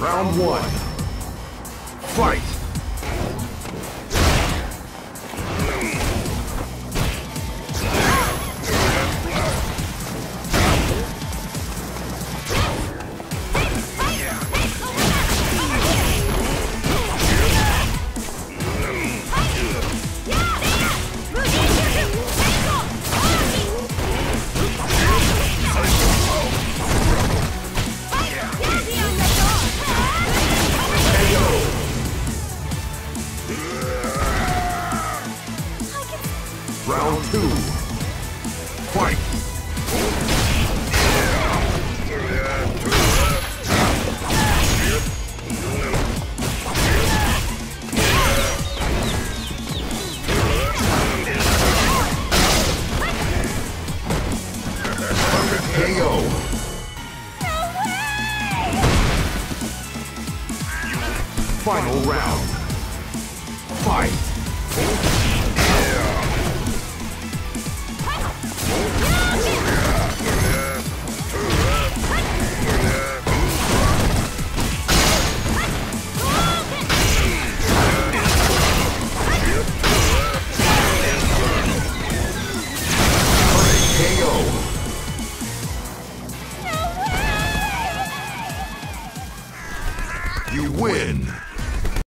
Round one. Fight! Round two. Fight! KO. Final round. You win!